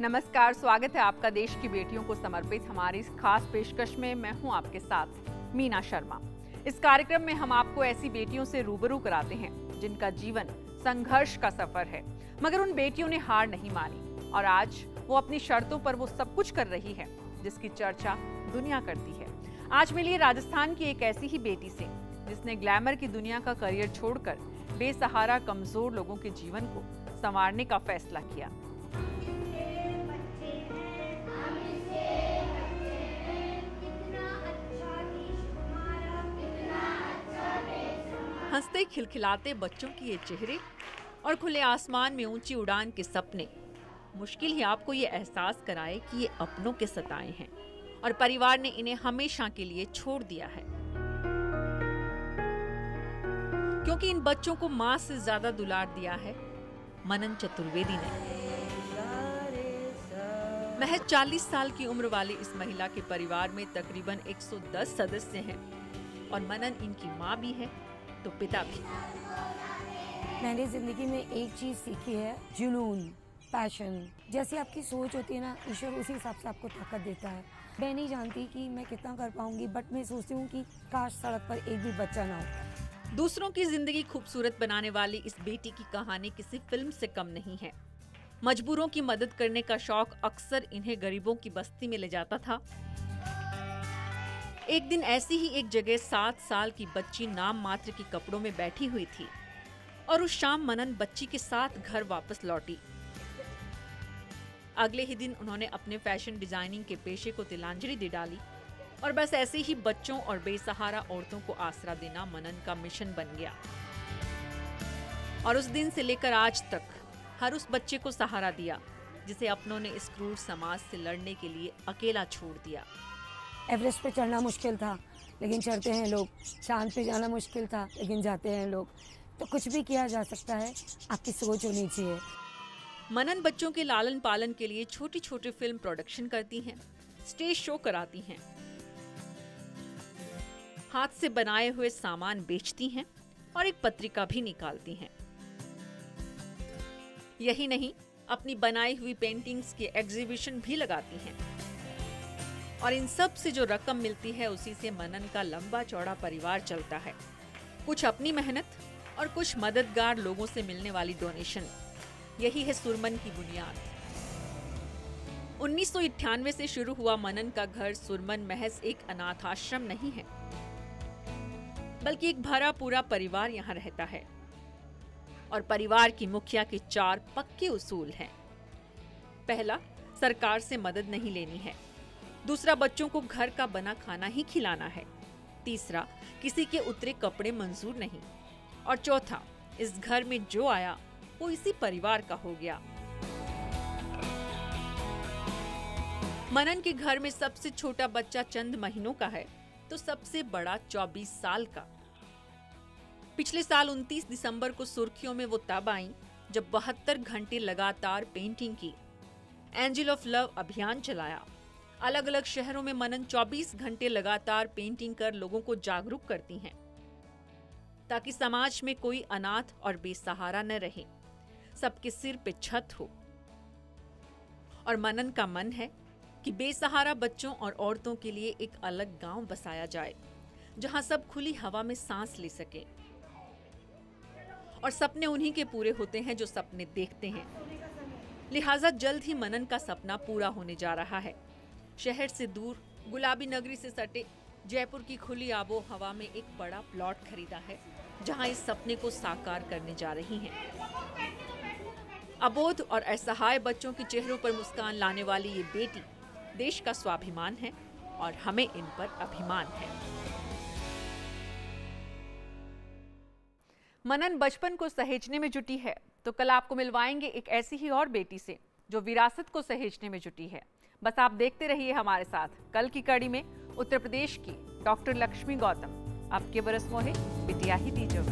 नमस्कार, स्वागत है आपका देश की बेटियों को समर्पित हमारी इस खास पेशकश में। मैं हूँ आपके साथ मीना शर्मा। इस कार्यक्रम में हम आपको ऐसी बेटियों से रूबरू कराते हैं जिनका जीवन संघर्ष का सफ़र है, मगर उन बेटियों ने हार नहीं मानी और आज वो अपनी शर्तों पर वो सब कुछ कर रही है जिसकी चर्चा दुनिया करती है। आज मिलिए राजस्थान की एक ऐसी ही बेटी से, जिसने ग्लैमर की दुनिया का करियर छोड़कर बेसहारा कमज़ोर लोगों के जीवन को संवारने का फैसला किया। हँसते खिलखिलाते बच्चों के ये चेहरे और खुले आसमान में ऊँची उड़ान के सपने। मुश्किल ही आपको ये एहसास कराए कि ये अपनों के सताए हैं और परिवार ने इन्हें हमेशा के लिए छोड़ दिया है। क्योंकि इन बच्चों को माँ से ज़्यादा दुलार दिया है, मनन चतुर्वेदी ने। महज 40 साल की उम्र वाली इस महिला के परिवार में तकरीबन 110 सदस्य हैं और मनन इनकी माँ भी है। तो पिता भी। मैंने ज़िंदगी में एक चीज़ सीखी है जुनून पैशन। जैसी आपकी सोच होती है ना ईश्वर उसी हिसाब से आपको ताकत देता है। मैं नहीं जानती कि मैं कितना कर पाऊँगी बट मैं सोचती हूँ कि काश सड़क पर एक भी बच्चा ना हो। दूसरों की ज़िंदगी खूबसूरत बनाने वाली इस बेटी की कहानी किसी फ़िल्म से कम नहीं है। मजबूरों की मदद करने का शौक अक्सर इन्हें गरीबों की बस्ती में ले जाता था। एक दिन ऐसी ही एक जगह सात साल की बच्ची नाम मात्र की कपड़ों में बैठी हुई थी और उस शाम मनन बच्ची के साथ घर वापस लौटी। अगले ही दिन उन्होंने अपने फ़ैशन डिज़ाइनिंग के पेशे को तिलांजलि दे डाली और बस ऐसे ही बच्चों और बेसहारा औरतों को आसरा देना मनन का मिशन बन गया। और उस दिन से लेकर आज तक हर उस बच्चे को सहारा दिया, जिसे अपनों ने इस क्रूर समाज से लड़ने के लिए अकेला छोड़ दिया। एवरेस्ट पे चढ़ना मुश्किल था, लेकिन चढ़ते हैं लोग। चाँद पे जाना मुश्किल था, लेकिन जाते हैं लोग। तो कुछ भी किया जा सकता है, आपकी सोच होनी चाहिए। मनन बच्चों के लालन पालन के लिए छोटी छोटी फ़िल्म प्रोडक्शन करती हैं स्टेज शो कराती हैं। हाथ से बनाए हुए सामान बेचती हैं और एक पत्रिका भी निकालती हैं। यही नहीं, अपनी बनाई हुई पेंटिंग्स की एग्जीबिशन भी लगाती हैं। और इन सबसे जो रकम मिलती है, उसी से मनन का लंबा चौड़ा परिवार चलता है। कुछ अपनी मेहनत और कुछ मददगार लोगों से मिलने वाली डोनेशन यही है सुरमन की बुनियाद। उन्नीस से शुरू हुआ मनन का घर सुरमन महज एक अनाथ आश्रम नहीं है, बल्कि एक भरा पूरा परिवार यहाँ रहता है। और परिवार की मुखिया के चार पक्के उसूल हैं। पहला, सरकार से मदद नहीं लेनी है। दूसरा, बच्चों को घर का बना खाना ही खिलाना है। तीसरा, किसी के उतरे कपड़े मंजूर नहीं। और चौथा, इस घर में जो आया, वो इसी परिवार का हो गया। मनन के घर में सबसे छोटा बच्चा चंद महीनों का है तो सबसे बड़ा 24 साल का। पिछले साल 29 दिसंबर को सुर्खियों में वो तब आई, जब बहत्तर घंटे लगातार पेंटिंग की। एंजल ऑफ़ लव अभियान चलाया। अलग अलग शहरों में मनन 24 घंटे लगातार पेंटिंग कर लोगों को जागरूक करती हैं, ताकि समाज में कोई अनाथ और बेसहारा न रहे। सबके सिर पे छत हो। और मनन का मन है कि बेसहारा बच्चों और औरतों के लिए एक अलग गाँव बसाया जाए, जहाँ सब खुली हवा में सांस ले सके। और सपने उन्हीं के पूरे होते हैं जो सपने देखते हैं। लिहाजा जल्द ही मनन का सपना पूरा होने जा रहा है। शहर से दूर, गुलाबी नगरी से सटे, जयपुर की खुली आबो हवा में एक बड़ा प्लॉट खरीदा है, जहाँ इस सपने को साकार करने जा रही हैं। अबोध और असहाय बच्चों के चेहरों पर मुस्कान लाने वाली ये बेटी देश का स्वाभिमान है और हमें इन पर अभिमान है। मनन बचपन को सहेजने में जुटी है तो कल आपको मिलवाएँगे एक ऐसी ही और बेटी से, जो विरासत को सहेजने में जुटी है। बस आप देखते रहिए हमारे साथ कल की कड़ी में उत्तर प्रदेश की डॉक्टर लक्ष्मी गौतम। आपके बरस मोहे बिटिया ही दीजो